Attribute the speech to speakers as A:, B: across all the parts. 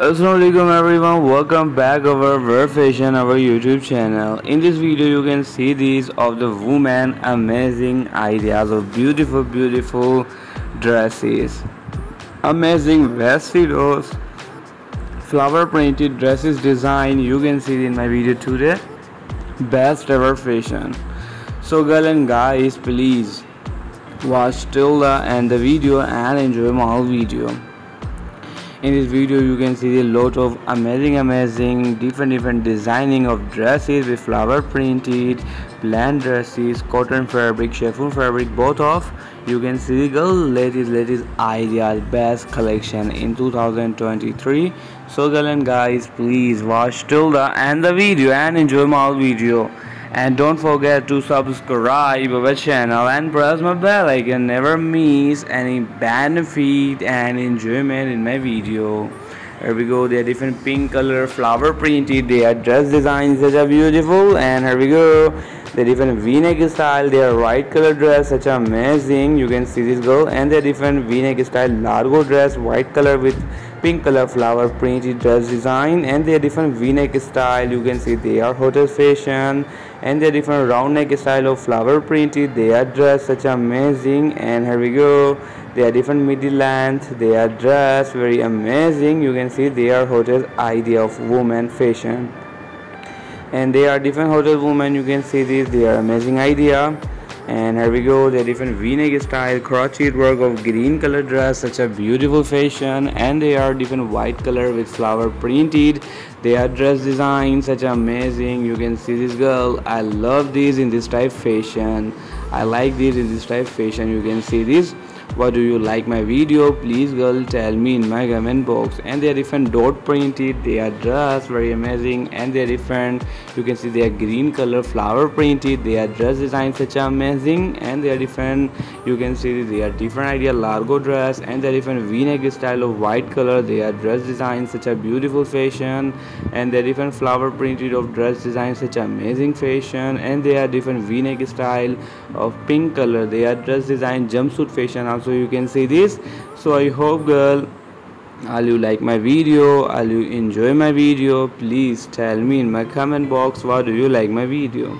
A: Assalamualaikum everyone. Welcome back over Wear Fashion our YouTube channel. In this video you can see these of the women amazing ideas of beautiful beautiful dresses. Amazing vestidos flower printed dresses design. You can see in my video today. Best ever fashion. So girl and guys please watch till the end the video and enjoy my whole video in this video you can see a lot of amazing amazing different different designing of dresses with flower printed plain dresses cotton fabric chiffon fabric both of you can see the latest latest ideas best collection in 2023 so girl and guys please watch till the end the video and enjoy my video and don't forget to subscribe our channel and press my bell icon. Never miss any benefit and enjoyment in my video. Here we go they are different pink color flower printed. They are dress designs that are beautiful. And here we go the different v-neck style they are white color dress such amazing. You can see this girl and the different v-neck style largo dress white color with pink color flower printed dress design and they are different v-neck style. You can see they are hotel fashion and they are different round neck style of flower printed they are dressed such amazing. And here we go. They are different midi length they are dressed very amazing. You can see they are hotel idea of woman fashion and they are different hotel women you can see this they are amazing idea. And here we go the different v-neck style crochet work of green color dress such a beautiful fashion. And they are different white color with flower printed. They are dress design such amazing you can see this girl. I love this in this type fashion. I like this in this type fashion you can see this what do you like? My video please girl tell me in my comment box. And they are different dot printed. They are dress very amazing. And they are different. You can see they are green color flower printed. They are dress design such amazing. And they are different. You can see they are different idea largo dress. And they are different v-neck style of white color. They are dress design such a beautiful fashion. And they are different flower printed of dress design such amazing fashion. And they are different v-neck style of pink color. They are dress design jumpsuit fashion also you can see this. So i hope girl all you like my video all you enjoy my video. Please tell me in my comment box what do you like my video?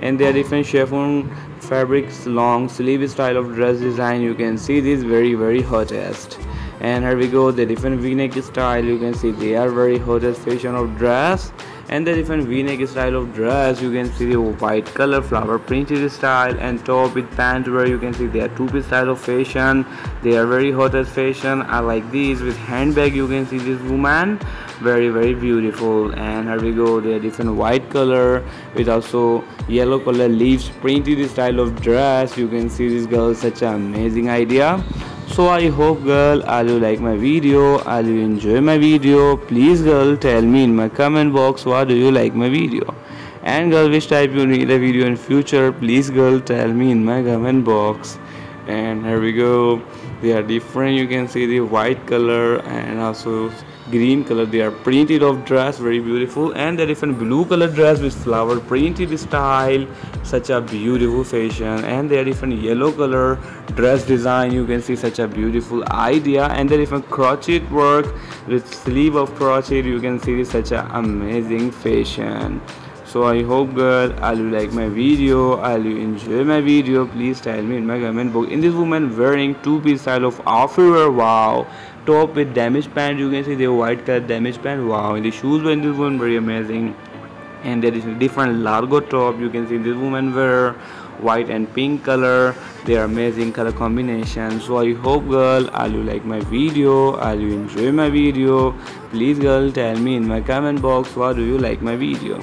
A: And there are different chiffon fabrics long sleeve style of dress design. You can see this very very hottest. And here we go the different v-neck style. You can see they are very hottest fashion of dress and the different v-neck style of dress. You can see the white color flower printed style and top with pants where you can see they are two-piece style of fashion. They are very hot hottest fashion. I like these. With handbag you can see this woman. Very very beautiful. And here we go. They are different white color with also yellow color leaves. Printed style of dress. You can see this girl such an amazing idea so i hope girl are you like my video? Are you enjoy my video? Please girl tell me in my comment box why do you like my video? And girl which type you need a video in future. Please girl tell me in my comment box. And here we go. They are different. You can see the white color and also green color. They are printed of dress very beautiful. And the different blue color dress with flower printed style such a beautiful fashion. And they are different yellow color dress design. You can see such a beautiful idea. And the different crochet work with sleeve of crochet. You can see such a amazing fashion. So i hope girl all you like my video. All you enjoy my video. Please tell me in my comment box. In this woman wearing two-piece style of outerwear wow top with damaged pants you can see the white color damaged pants. Wow the shoes were in this one very amazing. And there is a different largo top you can see this woman wear white and pink color. They are amazing color combination so i hope girl all you like my video all you enjoy my video. Please girl tell me in my comment box what do you like my video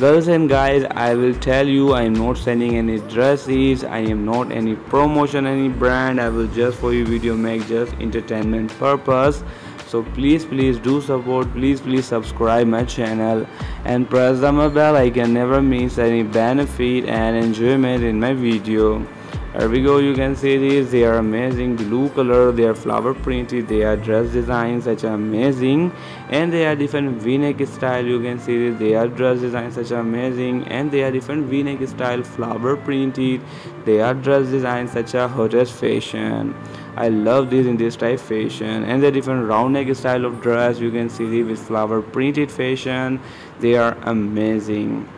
A: girls and guys i will tell you i am not sending any dresses i am not any promotion any brand. I will just for you video make just entertainment purpose. So please please do support please please subscribe my channel and press the bell i can never miss any benefit and enjoyment in my video here we go you can see these. They are amazing. Blue color they are flower printed they are dress designs such amazing. And they are different v-neck style you can see this. They are dress designs such amazing. And they are different v-neck style flower printed. They are dress designs such a hottest fashion. I love this in this type fashion. And the different round neck style of dress you can see this with flower printed fashion. They are amazing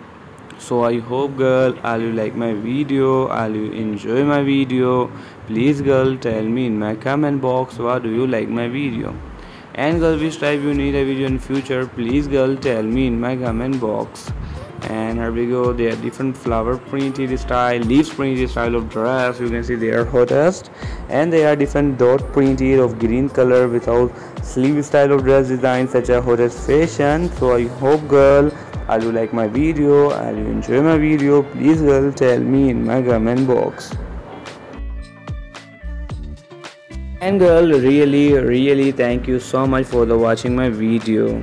A: so i hope girl all you like my video all you enjoy my video. Please girl tell me in my comment box what do you like my video? And girl which type you need a video in future. Please girl tell me in my comment box. And here we go. They are different flower printed style leaves printed style of dress. You can see they are hottest. And they are different dot printed of green color without sleeve style of dress design. Such a hottest fashion. So i hope girl are you like my video? Are you enjoy my video? Please girl tell me in my comment box. And girl really really thank you so much for the watching my video